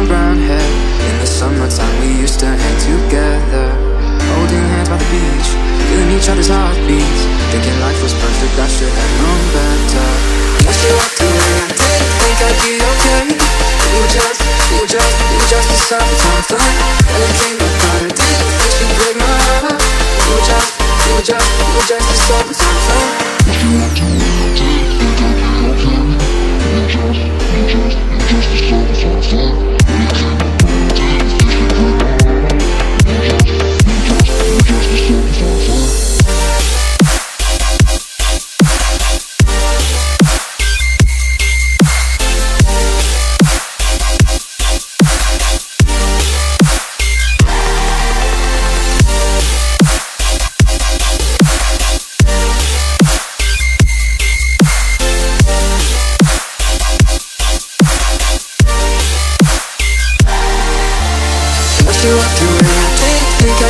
long brown hair. In the summertime we used to hang together. Holding hands by the beach Feeling each other's heartbeats. Thinking life was perfect, I should have known better. Once you walked away, I didn't think I'd be okay. We were just, we were just, we were just a summertime fun. It came apart, I didn't think she'd break my heart. We were just, we were just, we were just a summertime fun. You walked away,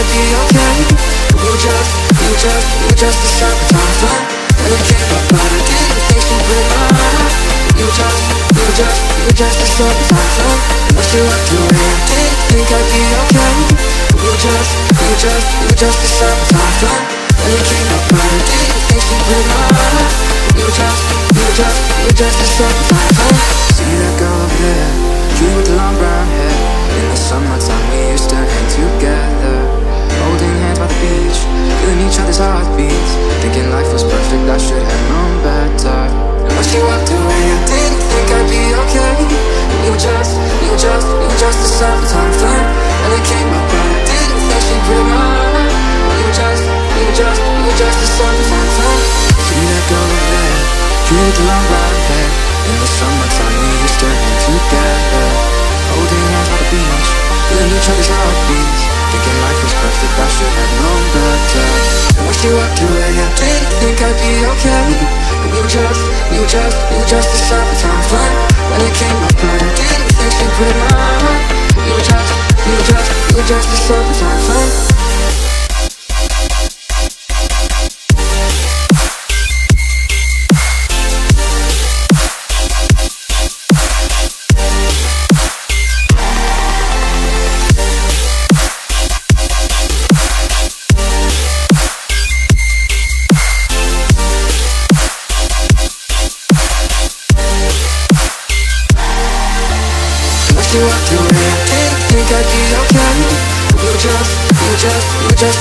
didn't be okay. We were just, we were just, we were just a summertime fun When it came up, but I didn't think break my heart We were just, we were just, we were just a fun Once you walked away, I didn't think I'd be okay. We were just, we were just, we were just a fun When it came up, but I didn't think break my heart We were just, we were just, we were just a fun See that girl summertime fun. And it came didn't think she'd were just, were just, were just a summertime the long brown hair In the summertime we hang together. Holding hands the beach Thinking life was perfect, I should have known better. I didn't think I'd be okay. Were just, were just, were just a summertime fun. When it came up, just, we And when she walked away, I didn't think I'd be okay were just, were just, were just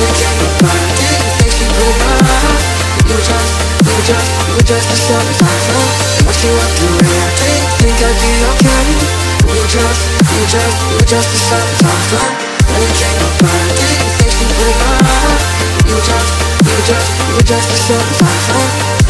it came up, but I didn't think she'd break my heart were just, were just, were just a summertime fun And when she walked away, I didn't think I'd be okay were just, were just, were just summertime fun When it came I didn't think she'd break my heart were just, were just, were just summertime fun